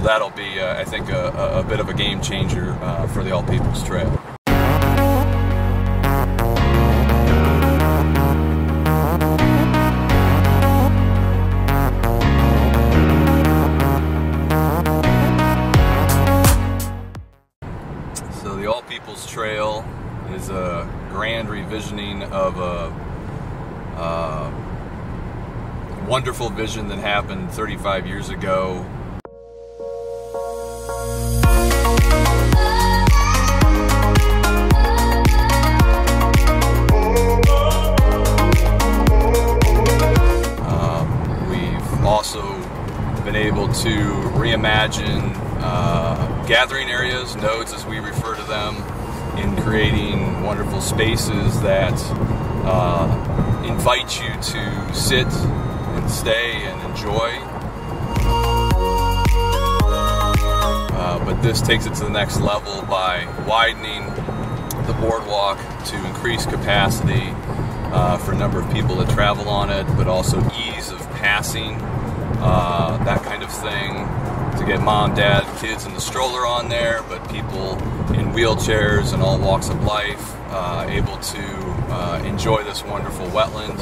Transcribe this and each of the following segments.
so that'll be, uh, I think, a, a, bit of a game changer uh, for the All Peoples Trail. So the All Peoples Trail is a grand revisioning of a uh, wonderful vision that happened 35 years ago. Also been able to reimagine uh, gathering areas, nodes as we refer to them, in creating wonderful spaces that uh, invite you to sit and stay and enjoy. Uh, but this takes it to the next level by widening the boardwalk to increase capacity uh, for a number of people to travel on it, but also ease of passing, uh, that kind of thing to get mom, dad, kids in the stroller on there, but people in wheelchairs and all walks of life uh, able to uh, enjoy this wonderful wetland.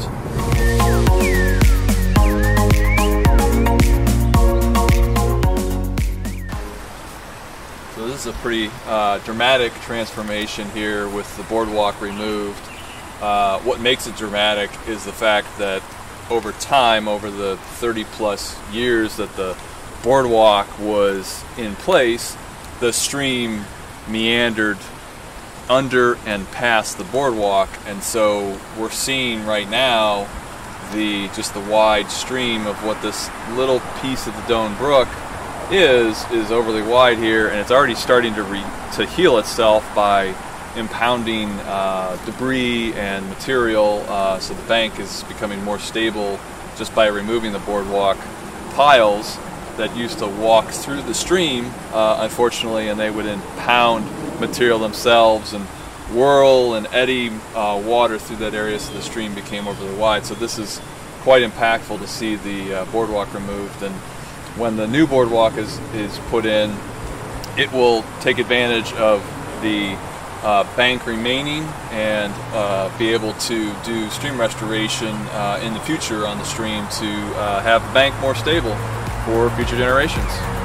So this is a pretty uh, dramatic transformation here with the boardwalk removed. Uh, what makes it dramatic is the fact that over time, over the 30 plus years that the boardwalk was in place, the stream meandered under and past the boardwalk, and so we're seeing right now the just the wide stream of what this little piece of the Doan Brook is is overly wide here, and it's already starting to re, to heal itself by impounding uh, debris and material, uh, so the bank is becoming more stable just by removing the boardwalk piles that used to walk through the stream, uh, unfortunately, and they would impound material themselves and whirl and eddy uh, water through that area so the stream became overly wide. So this is quite impactful to see the uh, boardwalk removed and when the new boardwalk is, is put in, it will take advantage of the uh, bank remaining and uh, be able to do stream restoration uh, in the future on the stream to uh, have the bank more stable for future generations.